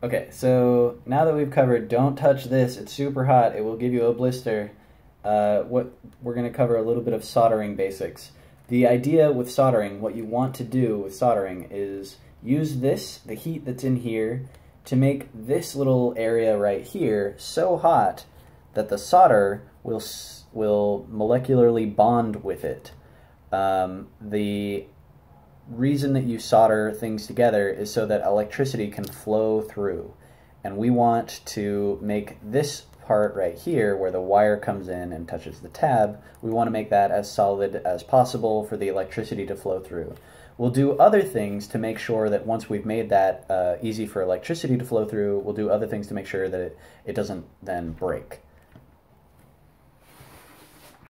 Okay, so now that we've covered don't touch this, it's super hot, it will give you a blister, uh, what we're going to cover a little bit of soldering basics. The idea with soldering, what you want to do with soldering is use this, the heat that's in here, to make this little area right here so hot that the solder will, will molecularly bond with it. Um, the reason that you solder things together is so that electricity can flow through. And we want to make this part right here where the wire comes in and touches the tab, we want to make that as solid as possible for the electricity to flow through. We'll do other things to make sure that once we've made that uh, easy for electricity to flow through, we'll do other things to make sure that it, it doesn't then break.